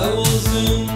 I will zoom.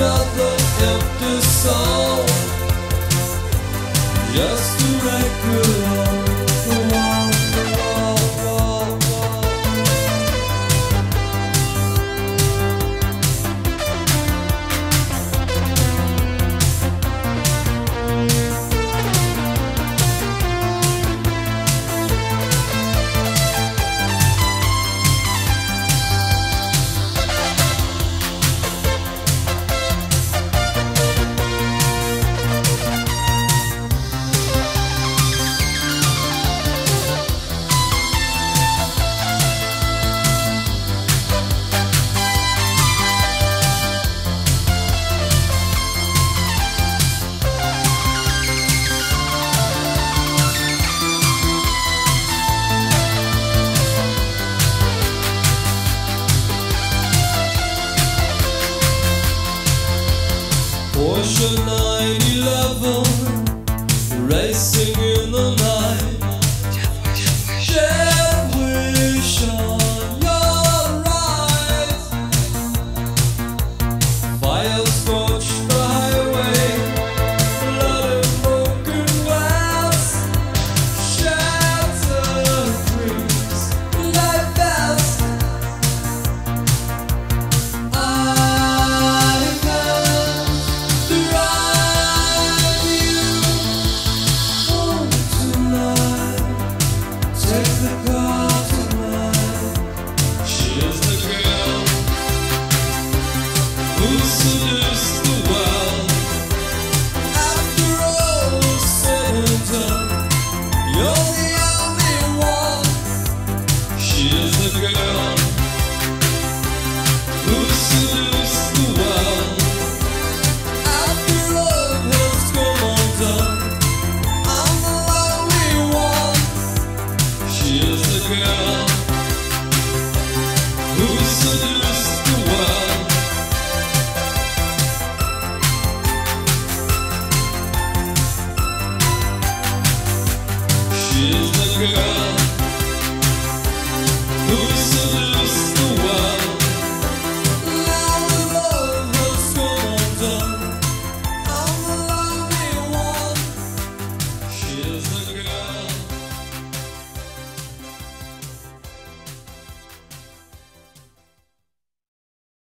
Another empty soul. Just a record Porsche 911